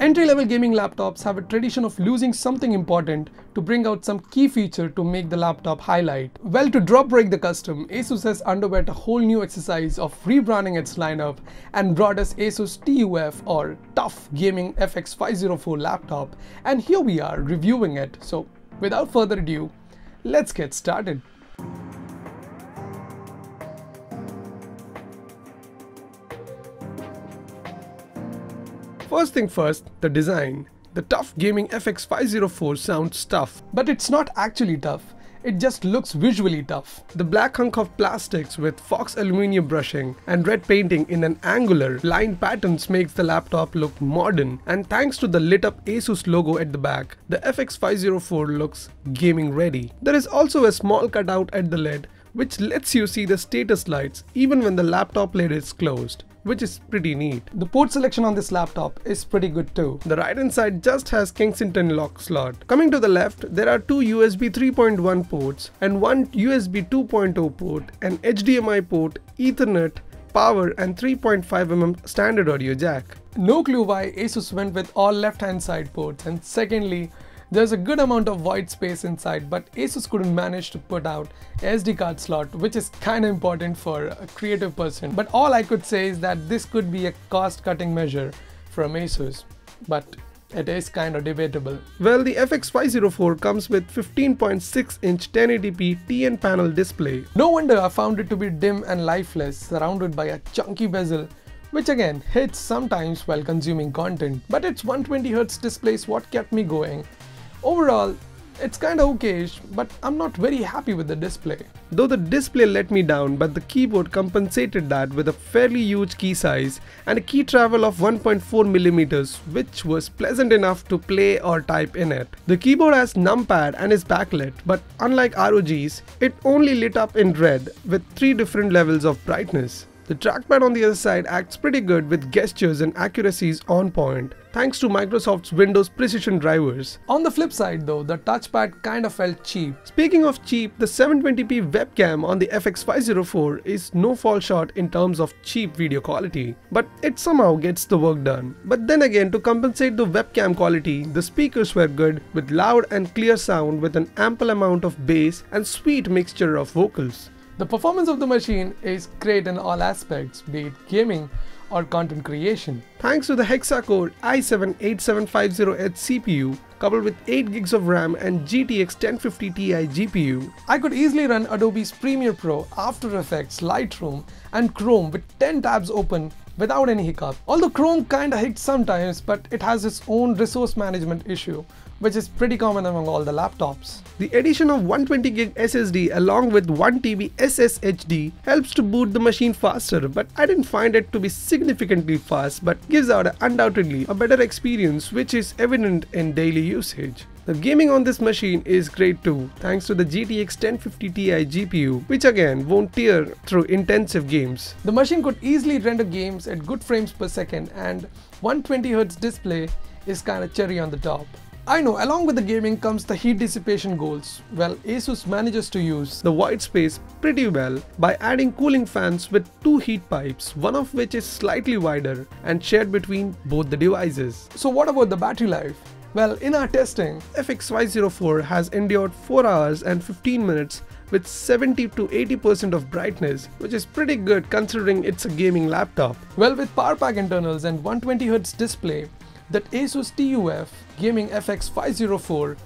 Entry-level gaming laptops have a tradition of losing something important to bring out some key feature to make the laptop highlight. Well, to drop break the custom, ASUS has underwent a whole new exercise of rebranding its lineup and brought us ASUS TUF or Tough Gaming FX504 laptop and here we are reviewing it. So without further ado, let's get started. First thing first, the design. The TUF Gaming FX504 sounds tough, but it's not actually tough. It just looks visually tough. The black hunk of plastics with Fox aluminium brushing and red painting in an angular line patterns makes the laptop look modern and thanks to the lit up ASUS logo at the back, the FX504 looks gaming ready. There is also a small cutout at the lid which lets you see the status lights even when the laptop lid is closed which is pretty neat. The port selection on this laptop is pretty good too. The right hand side just has Kensington lock slot. Coming to the left, there are two USB 3.1 ports and one USB 2.0 port, an HDMI port, Ethernet, power and 3.5mm standard audio jack. No clue why Asus went with all left hand side ports and secondly, there's a good amount of white space inside, but Asus couldn't manage to put out SD card slot, which is kind of important for a creative person. But all I could say is that this could be a cost cutting measure from Asus, but it is kind of debatable. Well, the FX504 comes with 15.6 inch 1080p TN panel display. No wonder I found it to be dim and lifeless, surrounded by a chunky bezel which again hits sometimes while consuming content. But its 120Hz display is what kept me going Overall, it's kinda okayish, but I'm not very happy with the display. Though the display let me down, but the keyboard compensated that with a fairly huge key size and a key travel of 1.4mm which was pleasant enough to play or type in it. The keyboard has numpad and is backlit, but unlike ROG's, it only lit up in red with 3 different levels of brightness. The trackpad on the other side acts pretty good with gestures and accuracies on point, thanks to Microsoft's Windows precision drivers. On the flip side though, the touchpad kinda felt cheap. Speaking of cheap, the 720p webcam on the FX504 is no fall short in terms of cheap video quality, but it somehow gets the work done. But then again, to compensate the webcam quality, the speakers were good with loud and clear sound with an ample amount of bass and sweet mixture of vocals. The performance of the machine is great in all aspects, be it gaming or content creation. Thanks to the hexa-core i7-8750H CPU coupled with 8 gigs of RAM and GTX 1050 Ti GPU, I could easily run Adobe's Premiere Pro, After Effects, Lightroom and Chrome with 10 tabs open without any hiccup. Although Chrome kinda hits sometimes, but it has its own resource management issue which is pretty common among all the laptops. The addition of 120GB SSD along with 1TB SSHD helps to boot the machine faster but I didn't find it to be significantly fast but gives out undoubtedly a better experience which is evident in daily usage. The gaming on this machine is great too, thanks to the GTX 1050 Ti GPU, which again won't tear through intensive games. The machine could easily render games at good frames per second and 120Hz display is kinda cherry on the top. I know, along with the gaming comes the heat dissipation goals. Well, Asus manages to use the white space pretty well by adding cooling fans with two heat pipes, one of which is slightly wider and shared between both the devices. So what about the battery life? Well, in our testing, FX504 has endured 4 hours and 15 minutes with 70 to 80% of brightness, which is pretty good considering it's a gaming laptop. Well, with power pack internals and 120Hz display, that Asus TUF Gaming FX 504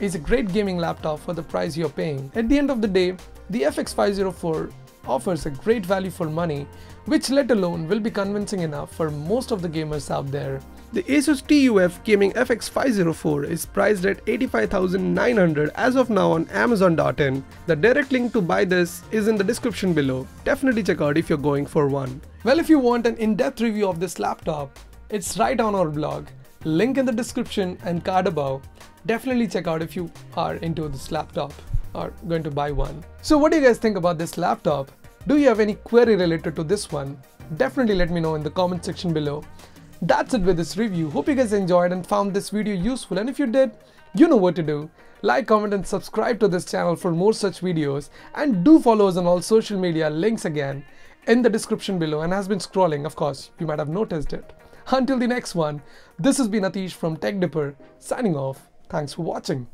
is a great gaming laptop for the price you're paying. At the end of the day, the FX 504 offers a great value for money, which let alone will be convincing enough for most of the gamers out there. The Asus TUF Gaming FX 504 is priced at 85,900 as of now on Amazon.in. The direct link to buy this is in the description below. Definitely check out if you're going for one. Well, if you want an in-depth review of this laptop, it's right on our blog. Link in the description and card above. Definitely check out if you are into this laptop or going to buy one. So what do you guys think about this laptop? Do you have any query related to this one? Definitely let me know in the comment section below. That's it with this review. Hope you guys enjoyed and found this video useful and if you did, you know what to do. Like, comment and subscribe to this channel for more such videos and do follow us on all social media links again in the description below and has been scrolling of course you might have noticed it. Until the next one, this has been Atish from TechDipper signing off. Thanks for watching.